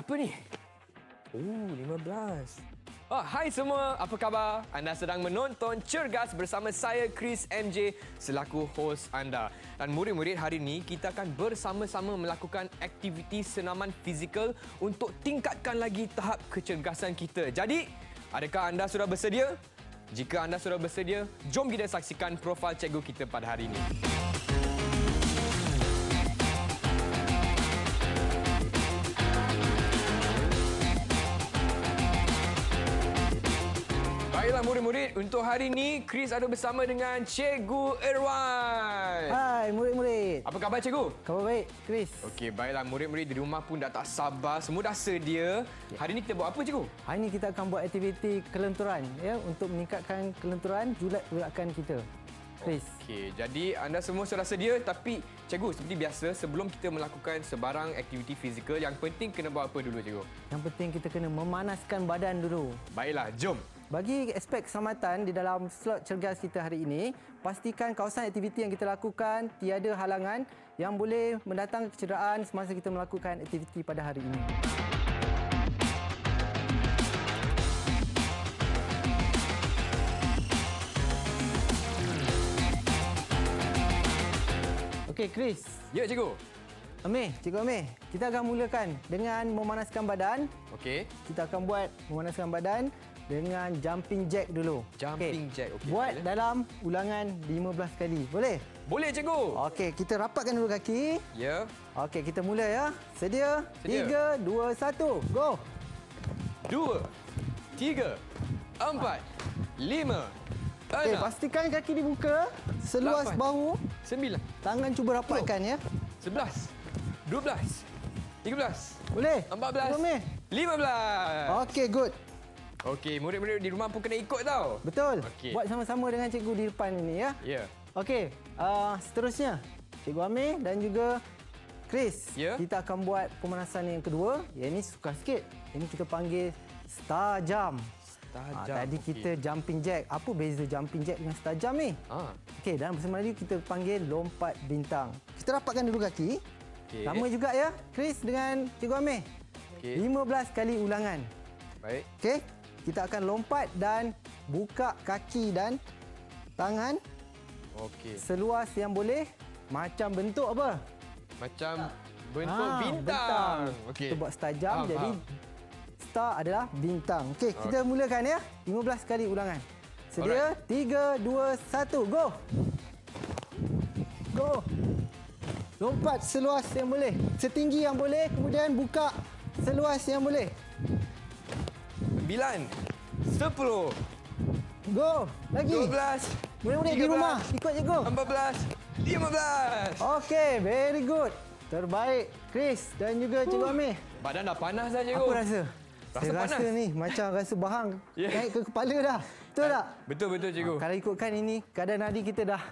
Berapa ni? Oh, 15. Oh, hai semua, apa khabar? Anda sedang menonton Cergas bersama saya Chris MJ selaku host anda. Dan murid-murid hari ini kita akan bersama-sama melakukan aktiviti senaman fizikal untuk tingkatkan lagi tahap kecergasan kita. Jadi, adakah anda sudah bersedia? Jika anda sudah bersedia, jom kita saksikan profil cikgu kita pada hari ini. Baiklah murid-murid, untuk hari ini Chris ada bersama dengan Cikgu Irwan. Hai murid-murid. Apa khabar cikgu? Khabar baik, Chris. Okey, baiklah murid-murid di rumah pun dah tak sabar, semua dah sedia. Hari ini kita buat apa cikgu? Hari ini kita akan buat aktiviti kelenturan ya untuk meningkatkan kelenturan julat gerakan kita. Chris. Okey, jadi anda semua sudah sedia tapi cikgu seperti biasa sebelum kita melakukan sebarang aktiviti fizikal yang penting kena buat apa dulu cikgu? Yang penting kita kena memanaskan badan dulu. Baiklah, jom. Bagi aspek keselamatan di dalam slot cergas kita hari ini, pastikan kawasan aktiviti yang kita lakukan tiada halangan yang boleh mendatang kecederaan semasa kita melakukan aktiviti pada hari ini. Okey, Chris. Ya cikgu. Amir, Cikgu Amir, kita akan mulakan dengan memanaskan badan. Okey. Kita akan buat memanaskan badan dengan jumping jack dulu. Jumping jack, okey, Buat boleh. dalam ulangan 15 kali. Boleh? Boleh cikgu. Okey, kita rapatkan dulu kaki. Ya. Okey, kita mula ya. Sedia? Sedia. Tiga, dua, satu. Go! Dua. Tiga. Empat. Lima. Okey, Enam. pastikan kaki dibuka. Seluas Lapan. bahu. Sembilan. Tangan cuba rapatkan ya. Sebelas. Dua belas. Tiga belas. Boleh? Empat belas. Cikgu Amir. Lima belas. Okey, good. Okey, murid-murid di rumah pun kena ikut tau. Betul. Okey. Buat sama-sama dengan cikgu di depan ini ya. Ya. Okey, uh, seterusnya Cikgu Amir dan juga Chris. Ya. Kita akan buat pemanasan yang kedua. Yang ini suka sikit. Ini kita panggil star jump. Star Ah, jump, tadi okey. kita jumping jack. Apa beza jumping jack dengan star jump ni? Ah. Okey, dalam bahasa Melayu kita panggil lompat bintang. Kita rapatkan dulu kaki. Okey. Sama juga ya, Chris dengan Cikgu Amir. Okey. 15 kali ulangan. Baik. Okey, kita akan lompat dan buka kaki dan tangan Okey. seluas yang boleh macam bentuk apa? Macam bentuk Ah, bintang. Okey. Kita buat star jump Faham, jadi faham. star adalah bintang. Okey, kita mulakan ya. 15 kali ulangan. Sedia? 3 2 1 go. Go. Lompat seluas yang boleh. Setinggi yang boleh, kemudian buka seluas yang boleh. Sembilan. Sepuluh. Go. Lagi. Dua belas. Murid-murid di tiga rumah, ikut cikgu. Empat belas. Lima belas. Okey, very good. Terbaik Chris dan juga Cikgu Amir. Badan dah panas dah cikgu. Apa rasa? Rasa Saya rasa panas. ni macam rasa bahang Ya. naik ke kepala dah. Betul tak? Betul-betul cikgu. Kalau ikutkan ini, kadar nadi kita dah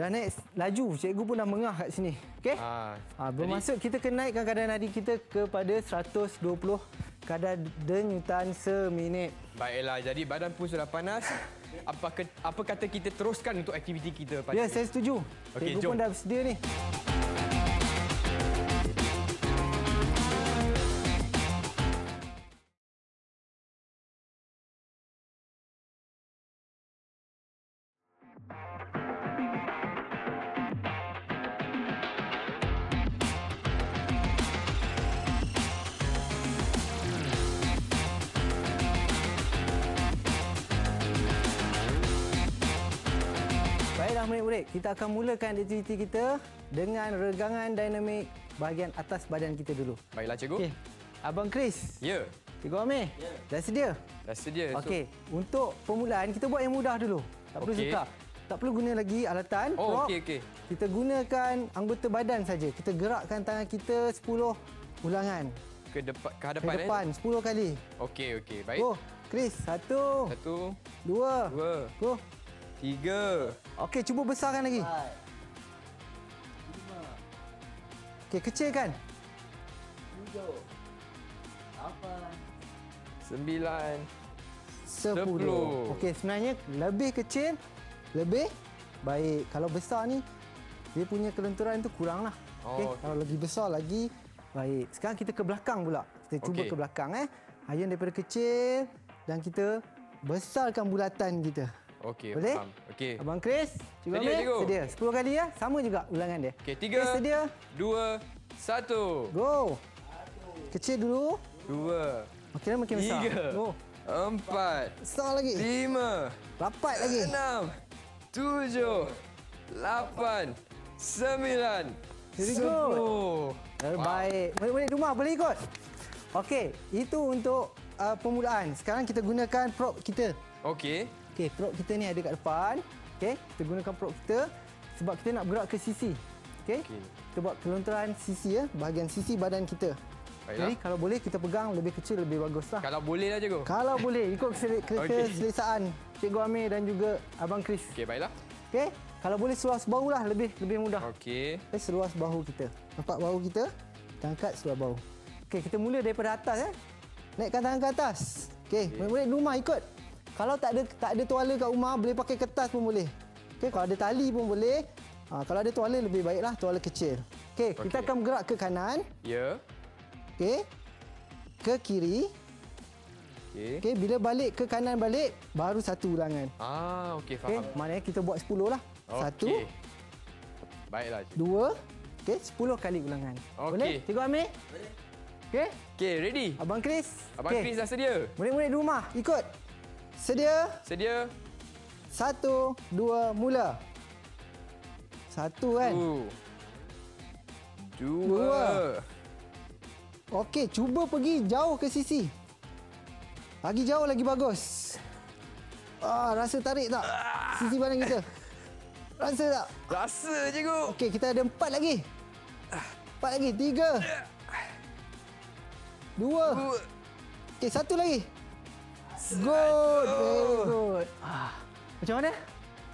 dah naik laju. Cikgu pun dah mengah kat sini. Okey? Ah, Ha, bermaksud kita kena naikkan kadar nadi kita kepada 120 kadar denyutan seminit. Baiklah, jadi badan pun sudah panas. Apa ke, apa kata kita teruskan untuk aktiviti kita pada Ya, saya setuju. Okey, Cikgu jom. pun dah bersedia ni. Kita akan mulakan aktiviti kita dengan regangan dinamik bahagian atas badan kita dulu. Baiklah cikgu. Okey. Abang Chris, Ya, Cikgu Amir, dah sedia? dah sedia. So- Okey, untuk permulaan kita buat yang mudah dulu. Tak perlu Okey. sukar. Tak perlu guna lagi alatan. Oh, prop. okey okey. Kita gunakan anggota badan saja. Kita gerakkan tangan kita 10 ulangan. Ke depan ke Ke hadapan eh. depan 10 kali. Okey okey, baik. Go. Chris, satu, Satu, dua, dua, go. tiga. Okey, cuba besarkan lagi. Okey, kecilkan. Sembilan. Sepuluh. Okey, sebenarnya lebih kecil, lebih baik. Kalau besar ni, dia punya kelenturan tu kurang lah. Oh, Okey, okey. kalau lagi besar lagi Baik. Sekarang kita ke belakang pula. Kita cuba Okey. ke belakang eh. Ayun daripada kecil dan kita besarkan bulatan kita. Okey, Boleh? faham. Okey. Abang Chris, cuba Sedia, cikgu. Sedia. 10 kali ya. Sama juga ulangan dia. Okey, tiga, Okey, sedia. dua, satu. Go. Kecil dulu. Dua, Makin lama makin besar. tiga, Go. empat, Besar lagi. lima, Rapat lagi. enam, tujuh, lapan, sembilan, sepuluh. Terbaik. Murid-murid di rumah boleh ikut. Okey, itu untuk uh, permulaan. Sekarang kita gunakan prop kita. Okey. Okey, prop kita ni ada kat depan. Okey, kita gunakan prop kita sebab kita nak bergerak ke sisi. Okey. Okey. Kita buat kelontaran sisi ya, bahagian sisi badan kita. Baiklah. Jadi kalau boleh kita pegang lebih kecil lebih baguslah. Kalau boleh lah cikgu. Kalau boleh ikut keselesaan Cikgu Amir dan juga Abang Chris. Okey, baiklah. Okey. Kalau boleh seluas bahu lah lebih lebih mudah. Okey. Okay, seluas bahu kita. Nampak bahu kita? Kita angkat seluas bahu. Okey, kita mula daripada atas eh. Naikkan tangan ke atas. Okey, okay. murid-murid di rumah ikut. Kalau tak ada tak ada tuala kat rumah, boleh pakai kertas pun boleh. Okey, kalau ada tali pun boleh. Ha, kalau ada tuala lebih baiklah tuala kecil. Okey, okay. kita Okey. akan bergerak ke kanan. Ya. Okey. Ke kiri. Okey. Okey, bila balik ke kanan balik, baru satu ulangan. Ah, okey, Okey, faham. maknanya kita buat 10 lah. Satu, Okey. Baiklah. cikgu. dua, okey, 10 kali ulangan. Okey. Boleh? Cikgu Amir? Okey. Okey, ready? Abang Chris. Abang Okey. Chris dah sedia? Murid-murid di rumah, ikut. Sedia? Sedia? Satu, dua, mula. Satu kan? Dua. Dua. Okey, cuba pergi jauh ke sisi. Lagi jauh lagi bagus. Ah, rasa tarik tak? Sisi badan kita. Rasa tak? Rasa cikgu. Okey, kita ada empat lagi. Empat lagi. Tiga. Dua. Dua. Okey, satu lagi. Good. Very good. Ah, macam mana?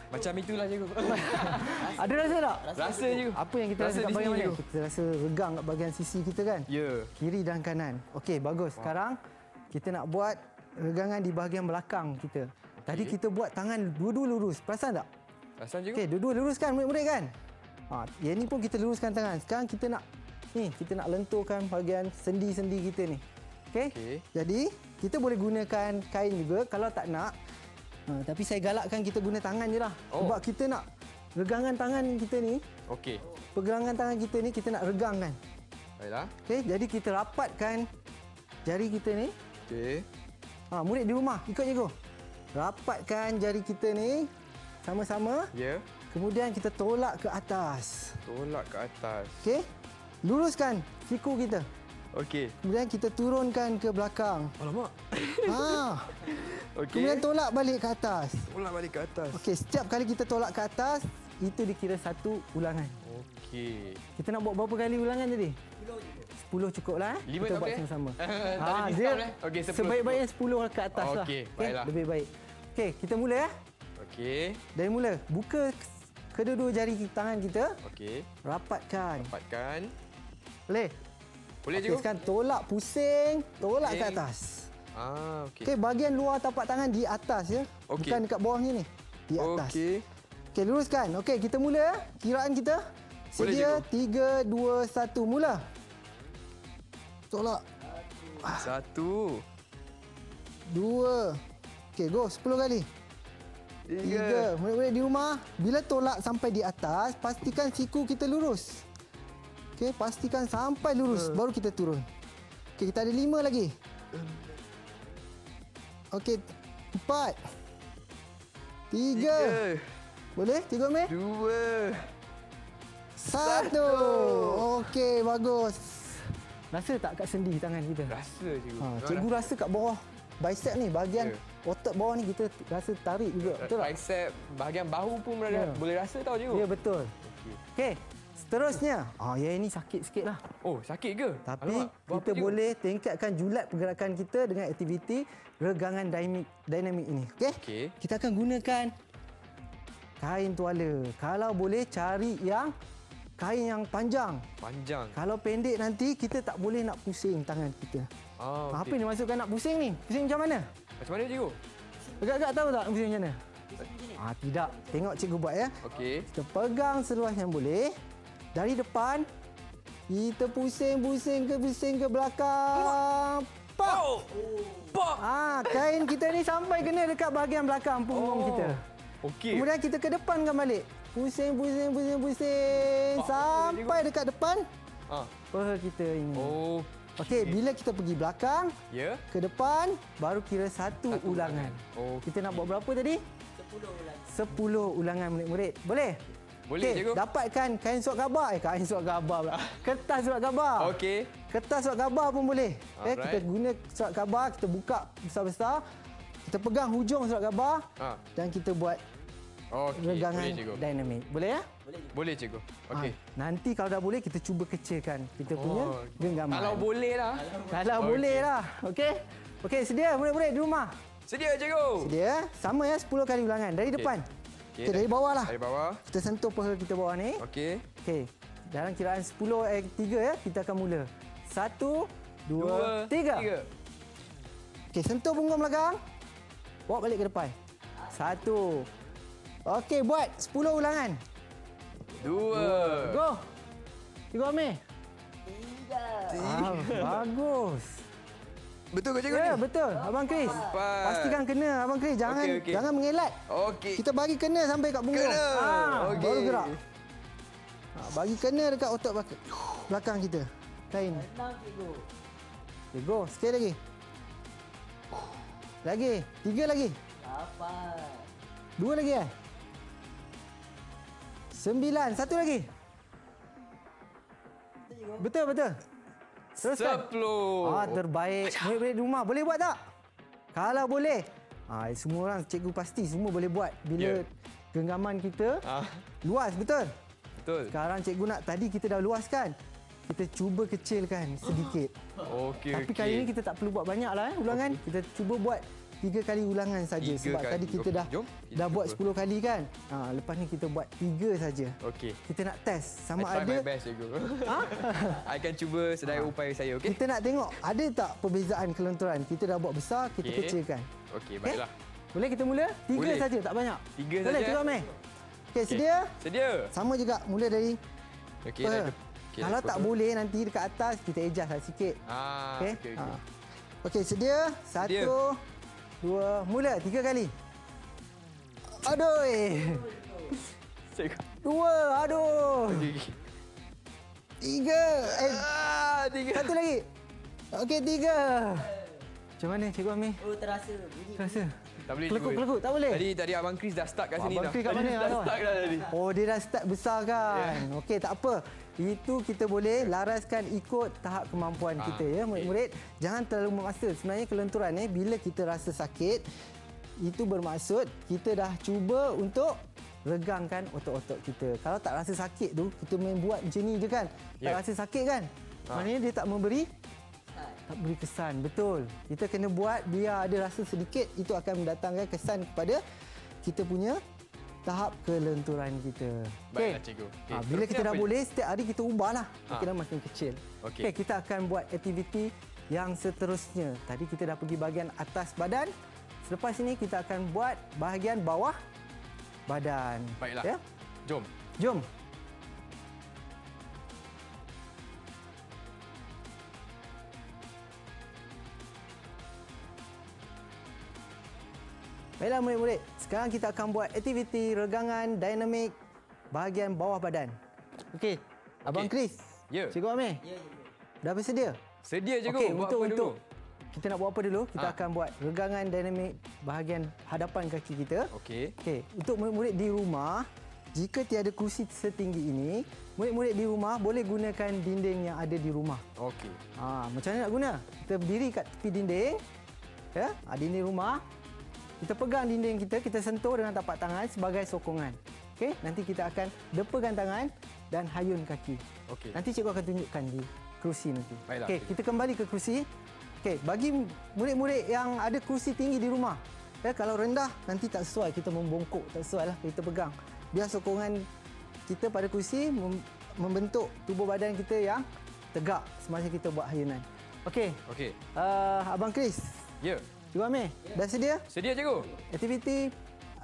Macam itulah cikgu. Ada rasa tak? Rasa cikgu. Apa yang kita Rasa rasa, kat di bahagian mana? cikgu. Kita rasa regang kat bahagian sisi kita kan? Ya. Kiri dan kanan. Okey, bagus. Sekarang kita nak buat regangan di bahagian belakang kita. Tadi Okey. kita buat tangan dua-dua lurus. Perasan tak? Rasa cikgu. Okey, dua-dua lurus kan murid-murid kan? Ha, yang ni pun kita luruskan tangan. Sekarang kita nak ni, kita nak lenturkan bahagian sendi-sendi kita ni. Okey? Okey. Jadi, kita boleh gunakan kain juga kalau tak nak. Ha, tapi saya galakkan kita guna tangan je lah. Oh. Sebab kita nak regangan tangan kita ni, Okey. pergelangan tangan kita ni kita nak regangkan. Baiklah. Okey, jadi kita rapatkan jari kita ni. Okey. Ha, murid di rumah, ikut cikgu. Rapatkan jari kita ni sama-sama. Ya. Kemudian kita tolak ke atas. Tolak ke atas. Okey? Luruskan siku kita. Okey. Kemudian kita turunkan ke belakang. Alamak. Ha. Okey. Kemudian tolak balik ke atas. Tolak balik ke atas. Okey, setiap kali kita tolak ke atas, itu dikira satu ulangan. Okey. Kita nak buat berapa kali ulangan tadi? 10 cukup lah. Eh? Lima kita buat boleh? sama-sama. Ada discount, eh? Okey, 10, Sebaik-baiknya 10 ke atas lah. Okey, baiklah. Lebih baik. Okey, kita mula ya. Okey. Dari mula, buka kedua-dua jari tangan kita. Okey. Rapatkan. Dapatkan. Boleh? Boleh Okey, cikgu? sekarang tolak pusing, tolak ke Pusing. atas. Ah, okey. Okey, bahagian luar tapak tangan di atas ya. Okey. Bukan dekat bawahnya ni. Di atas. Okey. Okey, luruskan. Okey, kita mula ya. Kiraan kita. Boleh, Sedia, tiga, dua, satu. Mula. Tolak. Satu. Dua. Okey, go. Sepuluh kali. Tiga. Tiga. Murid-murid di rumah, bila tolak sampai di atas, pastikan siku kita lurus. Okey, pastikan sampai lurus, baru kita turun. Okey, kita ada lima lagi. Okey, empat. Tiga. Tiga. Boleh? Tiga, Meh? Dua. Satu. Okey, bagus. Rasa tak kat sendi tangan kita? Rasa cikgu. Ha, cikgu rasa kat bawah bicep ni, bahagian Ya. otot bawah ni kita rasa tarik juga. Betul tak? Tricep bahagian bahu pun boleh, Ya. boleh rasa tau cikgu. Ya, betul. Okey, seterusnya. Ah, yang ini sakit sikit lah. Oh, sakit ke? Tapi Alamak, kita boleh tingkatkan julat pergerakan kita dengan aktiviti regangan dinamik, dinamik ini. Okey? Okey. Kita akan gunakan kain tuala. Kalau boleh cari yang kain yang panjang. Panjang. Kalau pendek nanti kita tak boleh nak pusing tangan kita. Ah, Okay. Apa yang dimaksudkan nak pusing ni? Pusing macam mana? Macam mana cikgu? Agak-agak tahu tak pusing macam mana? Ah, tidak. Tengok cikgu buat ya. Okey. Kita pegang seluas yang boleh. Dari depan, Kita pusing-pusing ke pusing ke belakang. Pak. Oh. Pak. Ah, kain kita ni sampai kena dekat bahagian belakang punggung Oh. kita. Okey. Kemudian kita ke depankan balik. Pusing, pusing, pusing, pusing. Pak, Sampai dekat depan Ah. peha kita ini. Oh. Okey, bila kita pergi belakang, Ya. ke depan, baru kira satu, Satu ulangan. ulangan. Kita nak buat berapa tadi? 10 ulangan. 10 ulangan murid-murid. Boleh? Boleh, Okey, cikgu. dapatkan kain surat khabar. Eh, kain surat khabar pula. Kertas surat khabar. Okey. Kertas surat khabar pun boleh. Eh, Alright. kita guna surat khabar, kita buka besar-besar. Kita pegang hujung surat khabar Ah. dan kita buat Okey. regangan Boleh cikgu. dinamik. Boleh ya? Boleh cikgu. Okey. Ha, nanti kalau dah boleh kita cuba kecilkan kita punya Oh, genggaman. Kalau boleh lah. Kalau Okey. boleh lah. Okey. Okey, sedia murid-murid di rumah. Sedia cikgu. Sedia? Sama ya 10 kali ulangan dari depan. Okey, Okey, dari bawah lah. Dari bawah. Kita sentuh peha kita bawah ni. Okey. Okey. Dalam kiraan 10 eh 3 ya, kita akan mula. 1 2 3. Tiga. Okey, sentuh punggung belakang. Bawa balik ke depan. Satu. Okey, buat 10 ulangan. Dua. Go. Cikgu Amir. Tiga. Ah, bagus. Betul ke cikgu Ya, ni? betul. Abang. Empat. Pastikan kena Abang Chris. Jangan Okey, okey. jangan mengelat. Okey. Kita bagi kena sampai kat punggung. Kena. Ah, Okey. Baru gerak. Ha, bagi kena dekat otot belakang, belakang kita. Kain. Okay, go. Sekali lagi. Lagi. Tiga lagi. Dua lagi eh? Sembilan. Satu lagi. Betul, betul. Teruskan. Sepuluh. Ah, terbaik. Murid-murid di rumah boleh buat tak? Kalau boleh. Ah, semua orang cikgu pasti semua boleh buat bila Ya. genggaman kita Ah, luas, betul? betul. Sekarang cikgu nak tadi kita dah luaskan. Kita cuba kecilkan sedikit. Okey, Tapi okey. kali ini kita tak perlu buat banyak lah eh, ulangan. Kita cuba buat tiga kali ulangan saja sebab kali. tadi kita Okey, dah jom. Kita dah buat cuba. 10 kali kan. Ha, lepas ni kita buat tiga saja. Okey. Kita nak test sama I ada best cikgu. Ha? I akan cuba sedaya upaya saya, okey? kita nak tengok ada tak perbezaan kelenturan. Kita dah buat besar, kita Okey. kecilkan. Okey, baiklah. Boleh kita mula? Tiga Boleh. saja, tak banyak. Tiga Boleh, saja, Cikgu eh? Amir. Okey, sedia? Sedia. Sama juga, mula dari Okey, dah. Okey, Kalau tak cuba. boleh, nanti dekat atas kita adjust lah sikit. Ah, Okey? okey, Ha. okey. Okey, sedia? Satu, dua, mula. Tiga kali. Aduh. Dua, aduh. Tiga. Eh, Ah, tiga. satu lagi. Okey, tiga. Macam mana Cikgu Amir? Oh terasa bunyi. Terasa? Tak boleh Kelekut, kelekut, tak boleh? Tadi tadi abang Chris dah start kat sini Abang dah. Chris kat mana? Dah Abang? start dah tadi. Oh, dia dah start besar kan? Ya. Okey, tak apa. Itu kita boleh laraskan ikut tahap kemampuan Ah, kita ya, murid-murid. Jangan terlalu memaksa. Sebenarnya kelenturan ni bila kita rasa sakit, itu bermaksud kita dah cuba untuk regangkan otot-otot kita. Kalau tak rasa sakit tu, kita main buat macam ni je kan? Tak Ya. rasa sakit kan? Ah. Maknanya dia tak memberi tak beri kesan. Betul. Kita kena buat biar ada rasa sedikit itu akan mendatangkan kesan kepada kita punya tahap kelenturan kita. Baiklah, cikgu. Okey, Ha, bila terusnya kita dah boleh, setiap hari kita ubahlah. Ha. Kita dah makin kecil. Okey. Okey, kita akan buat aktiviti yang seterusnya. Tadi kita dah pergi bahagian atas badan. Selepas ini kita akan buat bahagian bawah badan. Baiklah. Ya? Jom. Jom. Baiklah murid-murid, sekarang kita akan buat aktiviti regangan dinamik bahagian bawah badan. Okey, Abang. Chris. Ya. Cikgu Amir. Ya, ya, ya. Dah bersedia? Sedia cikgu. Okey, Buat untuk apa untuk dulu? kita nak buat apa dulu? Kita Ha. akan buat regangan dinamik bahagian hadapan kaki kita. Okey. Okey, untuk murid-murid di rumah, jika tiada kursi setinggi ini, murid-murid di rumah boleh gunakan dinding yang ada di rumah. Okey. Ha, macam mana nak guna? Kita berdiri kat tepi dinding. Ya, ha, dinding rumah. Kita pegang dinding kita, kita sentuh dengan tapak tangan sebagai sokongan. Okey, nanti kita akan depakan tangan dan hayun kaki. Okey. Nanti cikgu akan tunjukkan di kerusi nanti. Baiklah, Okey, kita kembali ke kerusi. Okey, bagi murid-murid yang ada kerusi tinggi di rumah, ya, kalau rendah nanti tak sesuai kita membongkok, tak sesuai lah kita pegang. Biar sokongan kita pada kerusi mem- membentuk tubuh badan kita yang tegak semasa kita buat hayunan. Okey, Okey. uh, Abang Chris, Ya. Cikgu Amir, dah sedia? Sedia cikgu? Aktiviti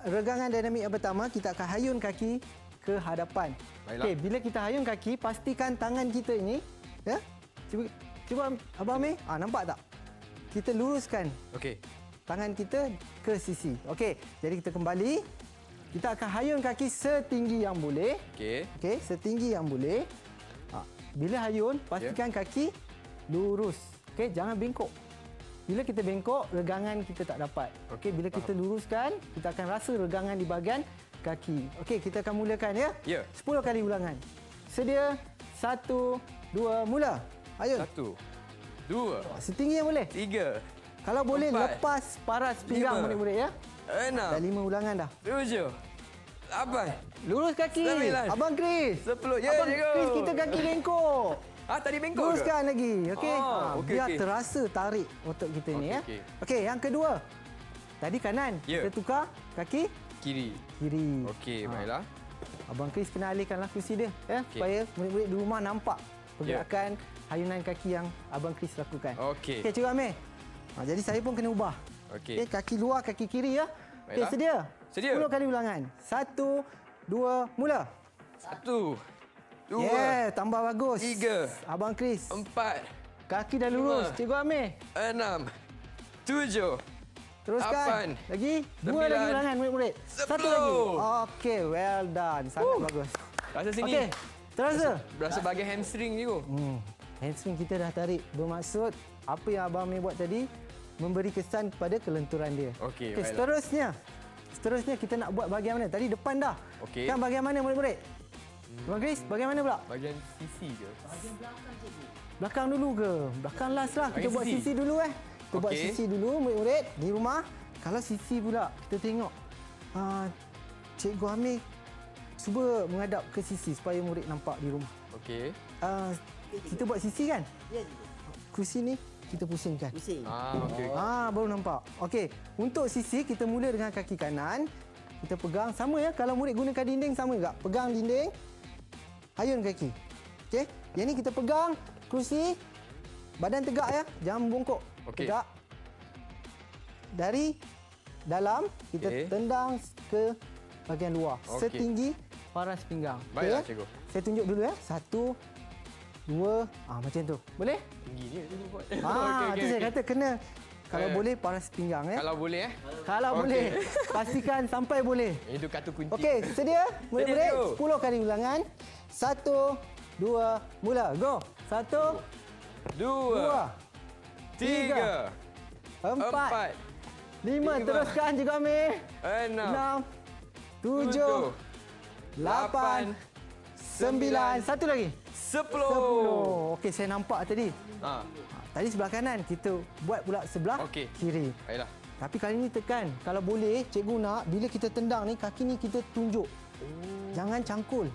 regangan dinamik yang pertama, kita akan hayun kaki ke hadapan. Baiklah. Okey, bila kita hayun kaki, pastikan tangan kita ini, ya. Cuba cuba Abang Amir, ah nampak tak? Kita luruskan Okey. tangan kita ke sisi. Okey, jadi kita kembali. Kita akan hayun kaki setinggi yang boleh. Okey. Okey, setinggi yang boleh. Ha, bila hayun, pastikan kaki lurus. Okey, jangan bengkok. Bila kita bengkok, regangan kita tak dapat. Okey, bila kita luruskan, kita akan rasa regangan di bahagian kaki. Okey, kita akan mulakan ya. Ya. 10 kali ulangan. Sedia? Satu, dua, mula. Hayun. Satu. Dua. Setinggi yang boleh. Tiga. Kalau boleh, Empat. lepas paras pinggang murid-murid ya. Dah Enam. lima ulangan dah. Tujuh. Lapan. Lurus kaki. Sembilan. Abang Chris. Sepuluh. Ya, Abang. Chris, kita kaki bengkok. Ah, tadi bengkok ke? Luruskan lagi. Okey. Oh, Ha, okey, biar okey. terasa tarik otot kita ni Okey, ya. okey. Okey, yang kedua. Tadi kanan. Ya. Kita tukar kaki Kiri. kiri. Okey, Ha. baiklah. Abang Chris kena alihkanlah kursi dia ya Okey. supaya murid-murid di rumah nampak Ya. pergerakan hayunan kaki yang Abang Chris lakukan. Okey. Okey, Cikgu Amir. Ha, jadi saya pun kena ubah. Okey. Okey, kaki luar, kaki kiri ya. Okey, sedia? Sedia. 10 kali ulangan. Satu, dua, mula. Satu. Dua. Yeah, tambah bagus. Tiga. Abang Chris. Empat. Kaki dah lurus. Lima. Cikgu Amir. Enam. Tujuh. Teruskan. Lapan. Lagi. Dua Sembilan. lagi ulangan murid-murid. Satu lagi. Okey, well done. Sangat bagus. Rasa sini. Okey. Terasa? Berasa bahagian hamstring je kot. Hmm. Hamstring kita dah tarik. Bermaksud apa yang Abang Amir buat tadi memberi kesan kepada kelenturan dia. Okey, Okey, baiklah. seterusnya. Seterusnya kita nak buat bahagian mana? Tadi depan dah. Okey. Kan bahagian mana murid-murid? Abang Chris, bahagian mana pula? Bahagian sisi je. Belakang dulu ke? Belakang last lah. Kita buat sisi. dulu eh. Kita buat Okey. sisi dulu murid-murid di rumah. Kalau sisi pula kita tengok uh, Cikgu Amir cuba menghadap ke sisi supaya murid nampak di rumah. Okey. Uh, kita buat sisi kan? Ya, cikgu. Kursi ni kita pusingkan. Pusing. Ah, okey. Ah, baru nampak. Okey, untuk sisi kita mula dengan kaki kanan. Kita pegang sama ya. Kalau murid gunakan dinding sama juga. Pegang dinding. Ayun kaki. Okey. Yang ni kita pegang kerusi. Badan tegak ya. Jangan bongkok. Okey. Tegak. Dari dalam kita Okey. tendang ke bahagian luar. Okey. Setinggi paras pinggang. Okey, Baiklah, ya? cikgu. Saya tunjuk dulu ya. Satu, dua, ah macam tu. Boleh? Tinggi je cikgu buat. Ah, okay, okey, tu saya okey. kata kena kalau Eh. boleh paras pinggang ya. Kalau boleh eh. Kalau Okey. boleh pastikan sampai boleh. Itu kartu kunci. Okey, sedia? Murid-murid cikgu. 10 kali ulangan. Satu, dua, mula. Go. Satu, Dua. dua, Tiga. empat, Empat. lima. lima. Teruskan Cikgu Amir. Enam. Enam, tujuh, lapan, sembilan. Satu lagi. Sepuluh. Sepuluh. Okey, saya nampak tadi. Ha. Tadi sebelah kanan, kita buat pula sebelah Okey. kiri. Baiklah. Tapi kali ni tekan. Kalau boleh, cikgu nak bila kita tendang ni kaki ni kita tunjuk. Jangan cangkul.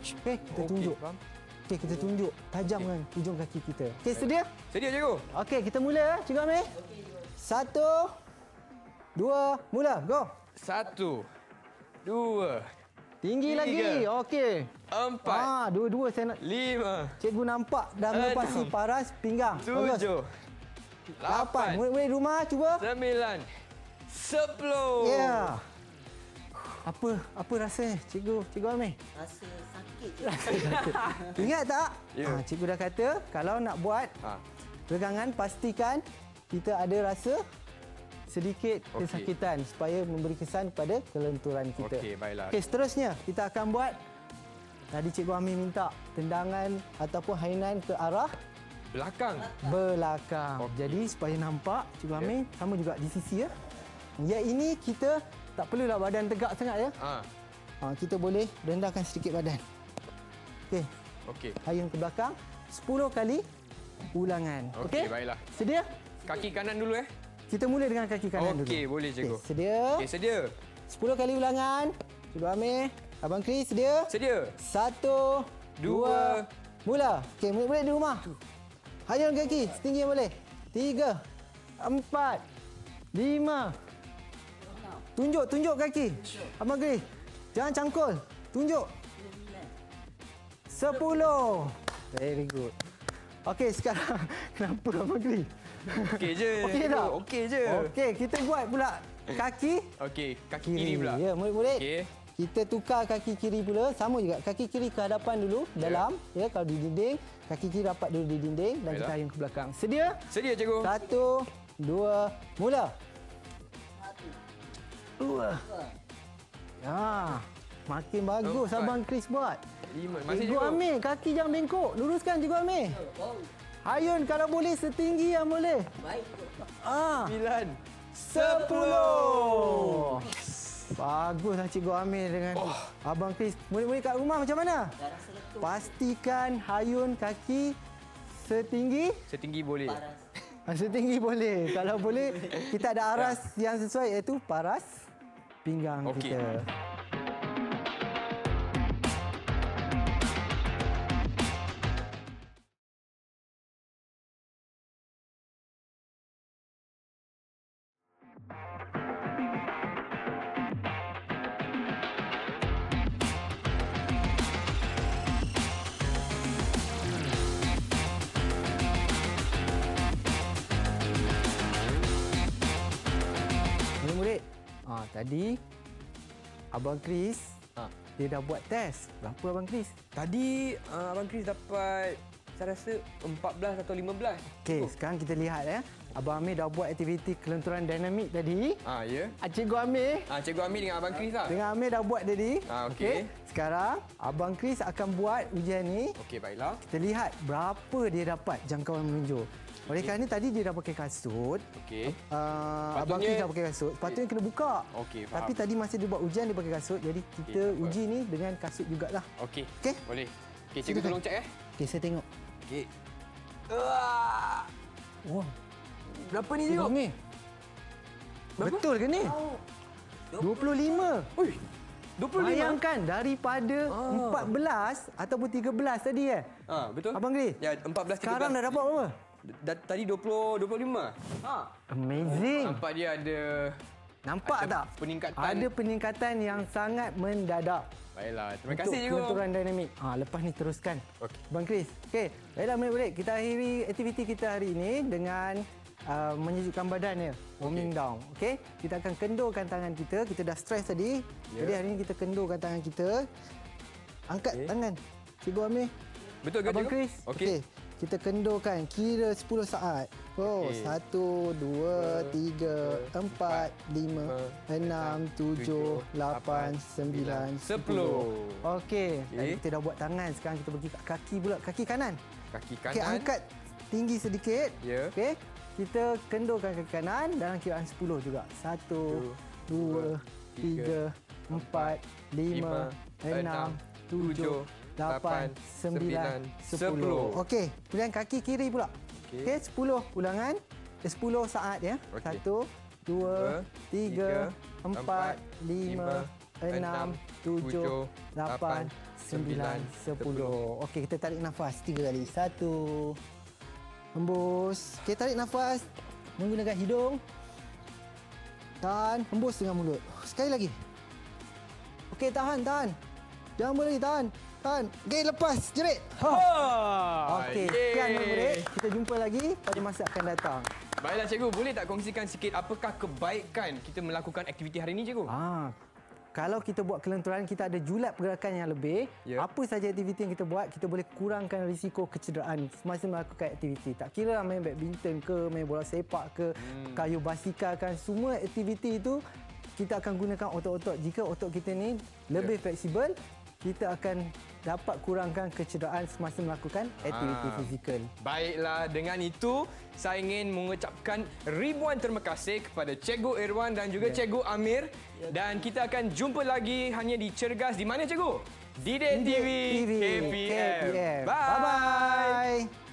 Okey, kita Okey, tunjuk. faham. Okey, kita tunjuk. Tajam dengan hujung kaki kita. Okey, sedia? Sedia cikgu. Okey, kita mula ya, cikgu Amir. Satu, dua, mula. Go. Satu. Dua. Tinggi Tiga. lagi. Okey. Empat. Ah, dua-dua saya nak Lima. Cikgu nampak dah melepasi paras pinggang. Tujuh. Lapan. Murid-murid rumah cuba. Sembilan. Sepuluh. Ya. Apa apa rasanya cikgu cikgu Amir? Rasa sakit. cikgu. Ingat tak? Ya. Ha, cikgu dah kata kalau nak buat Ha. regangan pastikan kita ada rasa sedikit Okey. kesakitan supaya memberi kesan kepada kelenturan kita. Okey, baiklah. Okey, seterusnya kita akan buat tadi cikgu Amir minta tendangan ataupun hainan ke arah Belakang. belakang. Okey. Jadi supaya nampak cikgu Ya. Amir sama juga di sisi ya. Yang ini kita tak perlulah badan tegak sangat ya. Ha. Ha, kita boleh rendahkan sedikit badan. Okey, Okey. ayun ke belakang 10 kali ulangan. Okey, baiklah. Sedia? Kaki kanan dulu eh. Kita mula dengan kaki kanan dulu. Okey, boleh cikgu. Okey, sedia? Okey, sedia. 10 kali ulangan. Cikgu Amir, Abang Chris sedia? Sedia. Satu, dua, Dua. mula. Okey, murid-murid di rumah. Hayun kaki, setinggi yang boleh. Tiga, empat, lima. Tunjuk, tunjuk kaki. Abang Chris, jangan cangkul. Tunjuk. Sepuluh. Very good. Okey, sekarang kenapa Abang Chris? Okey je. Okey tak? Okey je. Okey, kita buat pula kaki Okey, kaki kiri pula. Ya, murid-murid. Okey. kita tukar kaki kiri pula. Sama juga. Kaki kiri ke hadapan dulu. Ya. Dalam. Ya, kalau di dinding. Kaki kiri rapat dulu di dinding. Dan Baiklah. kita ayun ke belakang. Sedia? Sedia cikgu. Satu, dua, mula. Dua. Ya. Makin bagus Empat. Abang Chris buat. Lima. Masih Cikgu. Amir, kaki jangan bengkok. Luruskan Cikgu Amir. Hayun kalau boleh setinggi yang boleh. Baik. Ah, Sembilan. sepuluh. Baguslah Cikgu Amir dengan Oh. Abang Chris. Murid-murid kat rumah macam mana? Pastikan hayun kaki setinggi Setinggi boleh. Paras. Setinggi boleh. Kalau boleh, kita ada aras yang sesuai iaitu paras pinggang Okey. kita. Tadi Abang Chris Ha. dia dah buat test. Berapa Abang Chris? Tadi uh, Abang Chris dapat saya rasa 14 atau 15. Okey, sekarang kita lihat ya. Abang Amir dah buat aktiviti kelenturan dinamik tadi. Ah, ya. Ah, Cikgu Amir Ah, cikgu Amir dengan Abang Chris lah. dengan Amir dah buat tadi. Ah, okey. Sekarang Abang Chris akan buat ujian ni. Okey, baiklah. Kita lihat berapa dia dapat jangkauan menunjuk. Oleh kerana tadi dia dah pakai kasut. Okey. Uh, Abang Patutnya- Chris dah pakai kasut. Patutnya kena buka. Okey, faham. Tapi tadi masa dia buat ujian dia pakai kasut. Jadi kita apa. uji ni dengan kasut jugalah. Okey. Okey. Boleh. Okey, cikgu tolong cek eh. Okey, saya tengok. Okey. Wah. Wah, Berapa ni Cikgu cikgu? Amir. Betul ke ni? 25. Ui. 25. Bayangkan daripada Ah. 14 ataupun 13 tadi eh. Ah, betul. Abang Chris. Ya, 14 Sekarang dah dapat berapa? Da, tadi 20 25. Ha. Amazing. Nampak dia ada Nampak ada tak? peningkatan. Ada peningkatan yang sangat mendadak. Baiklah, terima untuk kasih cikgu. kelenturan dinamik. Ha, lepas ni teruskan. Okey. Bang Chris. Okey. Baiklah murid-murid, kita akhiri aktiviti kita hari ini dengan uh, menyejukkan badan ya. Warming down. Okey. Kita akan kendurkan tangan kita. Kita dah stres tadi. Ya. Jadi hari ini kita kendurkan tangan kita. Angkat Okey. tangan. Cikgu Amir. Betul ke Abang cikgu? Chris. Okey. Okey. Kita kendurkan kira 10 saat. Oh, Okey. satu, dua, tiga, empat, lima, enam, tujuh, lapan, sembilan, sepuluh. Okey. Okey. Tadi kita dah buat tangan. Sekarang kita pergi kat kaki pula. Kaki kanan. Kaki kanan. Okey, angkat tinggi sedikit. Ya. Okey. Kita kendurkan kaki kanan dalam kiraan 10 juga. Satu, dua, tiga, empat, lima, enam, tujuh, lapan, sembilan, sepuluh. Okey. Kemudian kaki kiri pula. Okey. Okey, 10 ulangan. Eh, 10 saat ya. Okey. Satu, dua, tiga, empat, lima, enam, tujuh, lapan, sembilan, sepuluh. Okey, kita tarik nafas tiga kali. Satu. Hembus. Okey, tarik nafas menggunakan hidung. Tahan, hembus dengan mulut. Sekali lagi. Okey, tahan, tahan. Jangan boleh tahan. Tahan. Okey, lepas. Jerit. Ha. Oh, Okey, sekian murid. Kita jumpa lagi pada masa akan datang. Baiklah cikgu, boleh tak kongsikan sikit apakah kebaikan kita melakukan aktiviti hari ini cikgu? Ah, kalau kita buat kelenturan, kita ada julat pergerakan yang lebih. Ya. Apa saja aktiviti yang kita buat, kita boleh kurangkan risiko kecederaan semasa melakukan aktiviti. Tak kira lah main badminton ke, main bola sepak ke, hmm. kayu basikal kan, semua aktiviti itu kita akan gunakan otot-otot. Jika otot kita ni lebih fleksibel, kita akan dapat kurangkan kecederaan semasa melakukan aktiviti Ah. fizikal. Baiklah, dengan itu saya ingin mengucapkan ribuan terima kasih kepada Cikgu Irwan dan juga Cikgu Amir. Dan kita akan jumpa lagi hanya di Cergas di mana Cikgu? Didik TV, TV, KPM. KPM. Bye. Bye-bye.